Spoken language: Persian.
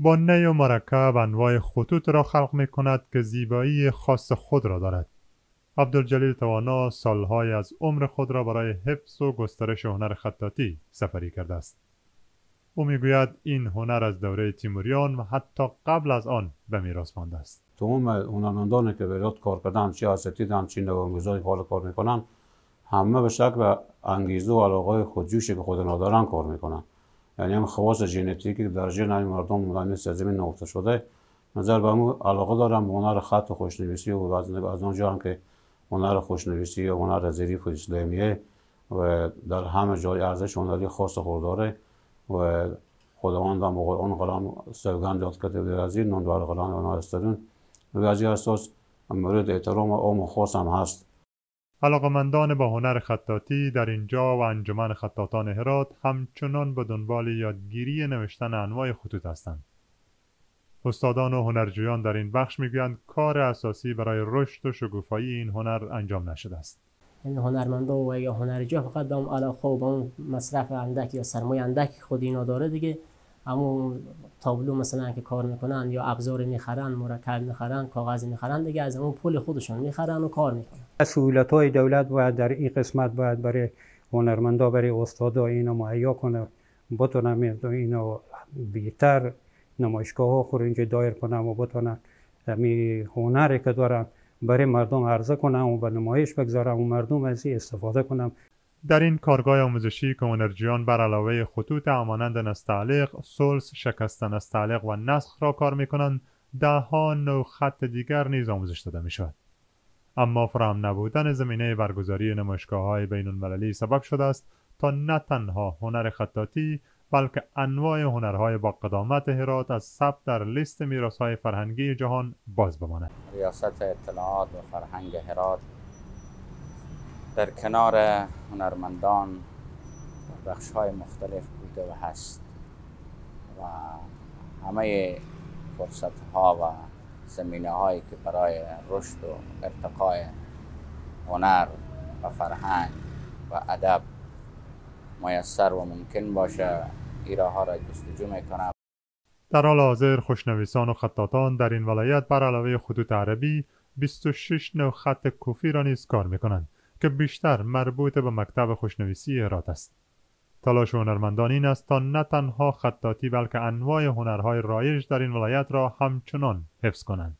با نی و مرکب انواع خطوط را خلق می کند که زیبایی خاص خود را دارد. عبدالجلیل توانا سالهای از عمر خود را برای حفظ و گسترش هنر خطاطی سفری کرده است. او می‌گوید این هنر از دوره تیموریان و حتی قبل از آن به میراث مانده است. تمام هنرمندانی که به کار کردن چه اساتیدن چه نوانگذاری حال کار می‌کنن همه به شک و انگیزه و علاقه خودجوشی که خود ندارن کار می‌کنن. یعنی هم خواص ژنتیکی که در ژن مردم ملایم زمین نهفته شده. نظر به علاقه دارم به هنر خط و خوشنویسی و از اونجا هم که هنر خوشنویسی و هنر ظریف و اسلامیه و در همه جای ارزش هنری خاص خود داره و خداوند هم اون قلم سوگند یاد کرده به از این نون بر قلم استرون و از این اساس مورد احترام و خاص هم هست. علاقمندان با هنر خطاطی در اینجا و انجمن خطاطان هرات همچنان به دنبال یادگیری نوشتن انواع خطوط هستند. استادان و هنرجویان در این بخش می‌گویند کار اساسی برای رشد و شکوفایی این هنر انجام نشده است. این هنرمندا و یا هنرجو فقط به علاقه و به اون مصرف اندک یا سرمایه اندک خود اینا داره دیگه اما تابلو مثلا که کار می‌کنن یا ابزار می‌خرن مرکب می‌خرن کاغذ می‌خرن دیگه از اون پول خودشون می‌خرن و کار می‌کنن. سهولت های دولت باید در این قسمت باید برای هنرمندا برای استادا اینا مهیا کنه. بتونن اینا بیتر نمایشگاه ها خور اینجا دایر کنم و بتونن می هنری که دارن برای مردم عرضه کنم و به نمایش بگذارم و مردم از این استفاده کنم در این کارگاه آموزشی که هنرجویان بر علاوه خطوط امانند نستعلیق، سلس، شکست نستعلیق و نسخ را کار می کنند ده ها نوع خط دیگر نیز آموزش داده می شود. اما فراهم نبودن زمینه برگزاری نمایشگاه های بین المللی سبب شده است تا نه تنها هنر خطاطی بلکه انواع هنرهای با قدامت هرات از ثبت در لیست های فرهنگی جهان باز بماند. ریاست اطلاعات و فرهنگ هرات در کنار هنرمندان بخش های مختلف بوده و هست و همه فرصت ها و زمینه هایی که برای رشد و ارتقای هنر و فرهنگ و ادب میسر و ممکن باشه ایراها را جستجو می‌کنم. در حال حاضر خوشنویسان و خطاطان در این ولایت بر علاوه خطوط عربی 26 نوع خط کوفی را نیز کار می‌کنند. که بیشتر مربوط به مکتب خوشنویسی هرات است. تلاش هنرمندان این است تا نه تنها خطاطی بلکه انواع هنرهای رایج در این ولایت را همچنان حفظ کنند.